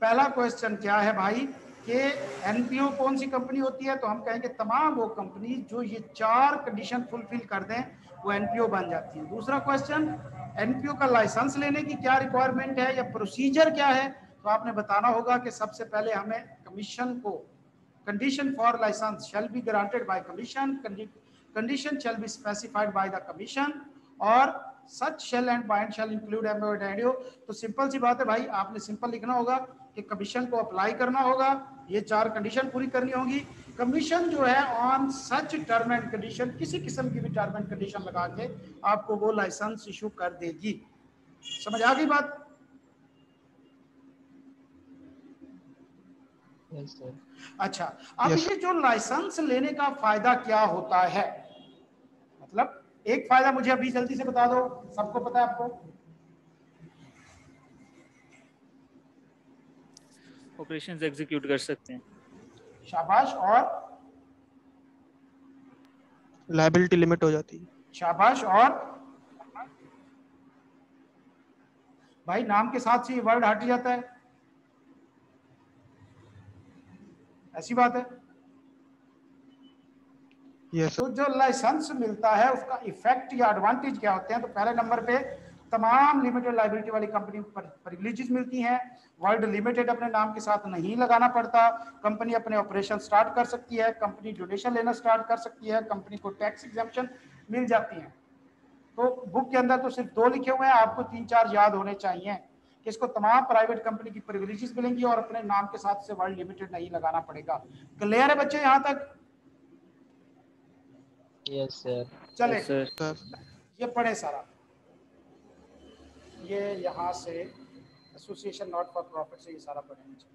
पहला क्वेश्चन क्या है भाई? कि एनपीओ कौन सी कंपनी होती है? तो हम कहेंगे तमाम वो कंपनी जो ये चार कंडीशन फुलफिल कर दें, वो एनपीओ बन जाती है। दूसरा क्वेश्चन एनपीओ का लाइसेंस लेने की क्या रिक्वायरमेंट है या प्रोसीजर क्या है? तो आपने बताना होगा कि सबसे पहले हमें कमीशन को condition for license shall be granted by commission condition shall be specified by the commission और such shall and bind shall include MO तो सिंपल सी बात है भाई आपने सिंपल लिखना होगा कि कमीशन को अप्लाई करना होगा। ये चार कंडीशन पूरी करनी होगी। कमीशन जो है on such term and condition किसी किस्म की भी टर्म एंड कंडीशन लगा के आपको वो लाइसेंस इशू कर देगी। समझ आ गई बात? Yes, अच्छा अब yes. ये जो लाइसेंस लेने का फ़ायदा क्या होता है? मतलब एक फ़ायदा मुझे अभी जल्दी से बता दो सबको पता है आपको? ऑपरेशंस एग्जीक्यूट कर सकते हैं। शाबाश और? लाइबिलिटी लिमिट हो जाती है। शाबाश और? भाई नाम के साथ से ये वर्ड हट जाता है। ऐसी बात है। Yes, तो जो लाइसेंस मिलता है उसका इफ़ेक्ट या एडवांटेज क्या होते हैं? तो पहले नंबर पे तमाम लिमिटेड लाइबिलिटी वाली कंपनी पर प्रिविलेजेस मिलती हैं। वर्ल्ड लिमिटेड अपने नाम के साथ नहीं लगाना पड़ता। कंपनी अपने ऑपरेशन स्टार्ट कर सकती है। कंपनी डोनेशन लेना स्टार्ट कर सकती है। कंपनी को टैक्स एग्जामेशन मिल जाती है। तो बुक के अंदर तो सिर्फ़ दो लिखे हुए हैं। आपको तीन चार याद होने चाहिए कि इसको तमाम प्राइवेट कंपनी की प्रिविलेजेस मिलेंगी और अपने नाम के साथ से वर्ल्ड लिमिटेड नहीं लगाना पड़ेगा। क्लियर है बच्चे यहाँ तक? यस सर चले। ये पढ़े सारा। ये यहाँ से एसोसिएशन नॉट फॉर प्रॉफिट से ये सारा पढ़ेंगे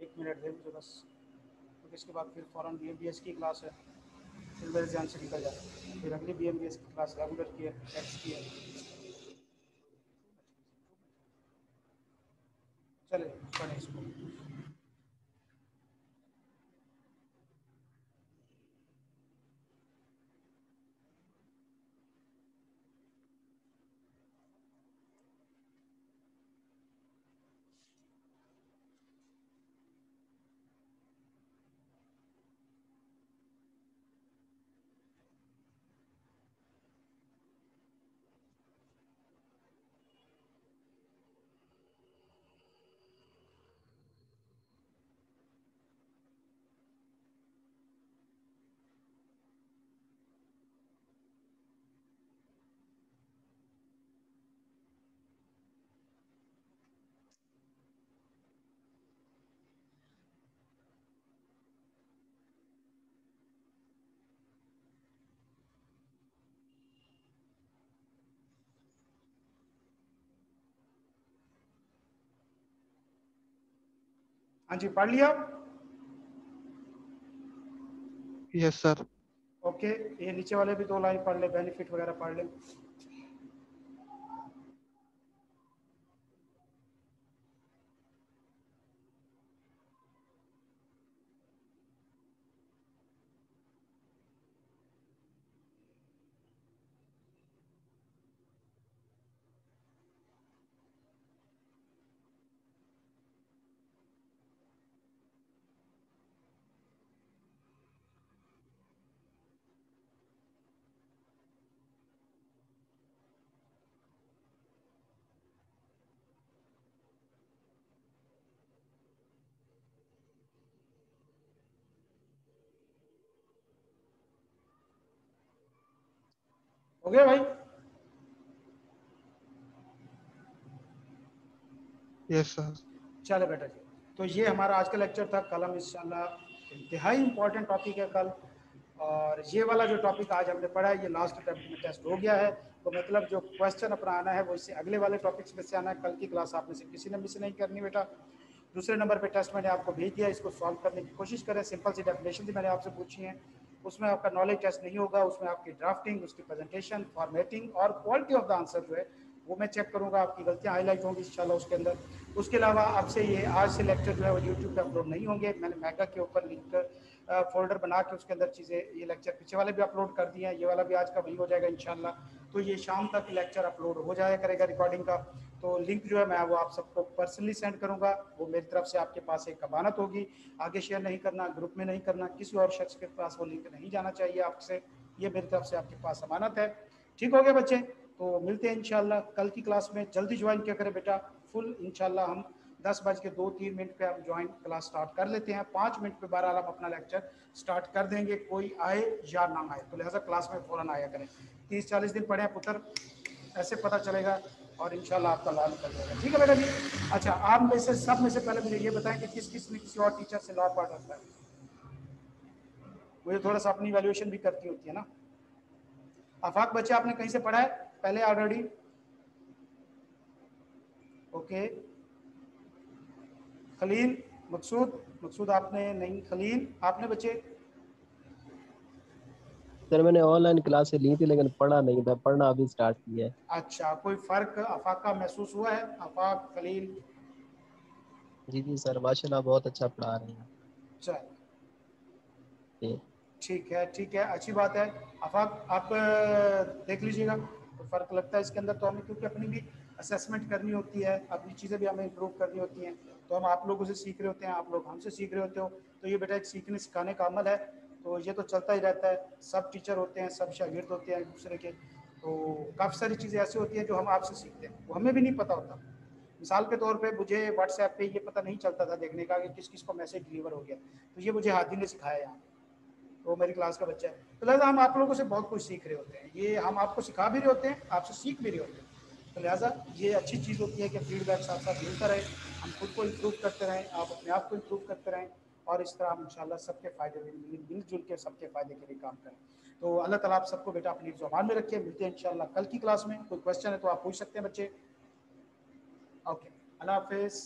एक मिनट दे मुझे बस। इसके बाद फिर फॉरन बी एम बी एस की क्लास है। फिर मेरे ध्यान से निकल जाता फिर अगली बी एम बी एस की क्लास रेगुलर की है टैक्स की है। चले पढ़े इसको। हाँ जी पढ़ लिया यस सर ओके ये नीचे वाले भी दो लाइन पढ़ ले बेनिफिट वगैरह पढ़ ले। हो गया भाई? यस सर चलो बेटा जी। तो ये हमारा आज का लेक्चर था कल हम इंशाल्लाह इंतहाई इंपॉर्टेंट टॉपिक है कल। और ये वाला जो टॉपिक आज हमने पढ़ा है ये लास्ट अटेम्प्ट में टेस्ट हो गया है। तो मतलब जो क्वेश्चन अपना आना है वो इससे अगले वाले टॉपिक्स में से आना है। कल की क्लास आपने से किसी ने मिस नहीं करनी बेटा। दूसरे नंबर पे टेस्ट मैंने आपको भेज दिया इसको सॉल्व करने की कोशिश करें। सिंपल सी डेफिनेशन भी मैंने आपसे पूछी है। उसमें आपका नॉलेज टेस्ट नहीं होगा, उसमें आपकी ड्राफ्टिंग उसकी प्रेजेंटेशन फॉर्मेटिंग और क्वालिटी ऑफ़ द आंसर जो है, वो मैं चेक करूँगा, आपकी गलतियाँ हाईलाइट होंगी इंशाल्लाह उसके अंदर। उसके अलावा आपसे ये आज से लेक्चर जो है वो यूट्यूब पे अपलोड नहीं होंगे। मैंने मैगा के ऊपर लिंक फोल्डर बना के उसके अंदर चीज़ें, ये लेक्चर पीछे वाले भी अपलोड कर दिए हैं, ये वाला भी आज का वही हो जाएगा इनशाला तो ये शाम तक लेक्चर अपलोड हो जाया करेगा रिकॉर्डिंग का। तो लिंक जो है मैं वो आप सबको पर्सनली सेंड करूँगा। वो मेरी तरफ़ से आपके पास एक अमानत होगी। आगे शेयर नहीं करना ग्रुप में नहीं करना, किसी और शख्स के पास वो लिंक नहीं जाना चाहिए आपसे। ये मेरी तरफ़ से आपके पास अमानत है। ठीक हो गया बच्चे? तो मिलते हैं इनशाला कल की क्लास में जल्दी ज्वाइन क्या करें बेटा? फुल इनशाला हम दस बज के दो तीन मिनट पे हम ज्वाइन क्लास स्टार्ट कर लेते हैं। पाँच मिनट पे बारह हम अपना लेक्चर स्टार्ट कर देंगे। कोई आए या ना आए। तो लिहाजा क्लास में फ़ौरन आया करें। तीस चालीस दिन पढ़े पुत्र। ऐसे पता चलेगा और इंशाल्लाह आपका लाभ कर देगा ठीक है बेटा जी? अच्छा आप में से, सब में से पहले मुझे ये बताएँ कि किस किस ने किसी और टीचर से लॉ पार्ट रखता है? मुझे थोड़ा सा अपनी वैल्यूएशन भी करती होती है ना? आफाक बच्चे आपने कहीं से पढ़ा है? पहले ऑलरेडी ओके। खलील, मकसूद मकसूद आपने नहीं, खलील, आपने बच्चे सर मैंने ऑनलाइन क्लासेस ली थी लेकिन पढ़ा नहीं था। पढ़ना अभी स्टार्ट किया है। अच्छा कोई फ़र्क अफाका महसूस हुआ है? अफाक खलील? जी जी सर माशाल्लाह बहुत अच्छा पढ़ा रहे हैं। चल। ठीक है ठीक है अच्छी बात है। अफाक आप देख लीजिएगा तो फ़र्क लगता है इसके अंदर तो हमें क्योंकि अपनी भी असेसमेंट करनी होती है अपनी चीज़ें भी हमें इम्प्रूव करनी होती हैं। तो हम आप लोगों से सीख रहे होते हैं आप लोग हमसे सीख रहे होते हो। तो ये बेटा एक सीखने सिखाने का अमल है। तो ये तो चलता ही रहता है। सब टीचर होते हैं, सब शागिर्द होते हैं एक दूसरे के। तो काफ़ी सारी चीज़ें ऐसी होती हैं जो हम आपसे सीखते हैं। वो हमें भी नहीं पता होता। मिसाल के तौर पे मुझे व्हाट्सएप पे ये पता नहीं चलता था देखने का कि किस किस को मैसेज डिलीवर हो गया। तो ये मुझे हाथी ने सिखाया यहाँ तो मेरी क्लास का बच्चा है। तो लिहाजा हम आप लोगों से बहुत कुछ सीख रहे होते हैं। ये हम आपको सिखा भी रहे होते हैं, आपसे सीख भी रहे होते हैं। तो लिहाजा ये अच्छी चीज़ होती है कि फीडबैक साथ साथ मिलता रहे। हम खुद को इम्प्रूव करते रहें, आप अपने आप को इम्प्रूव करते रहें। और इस तरह हम इनशाला सबके फ़ायदे मिलजुल के सबके फ़ायदे के लिए काम करें। तो अल्लाह ताला आप सबको बेटा अपनी ज़ुबान में रखिए मिलते हैं इंशाल्लाह कल की क्लास में। कोई क्वेश्चन है तो आप पूछ सकते हैं बच्चे। ओके अल्लाह हाफिज़।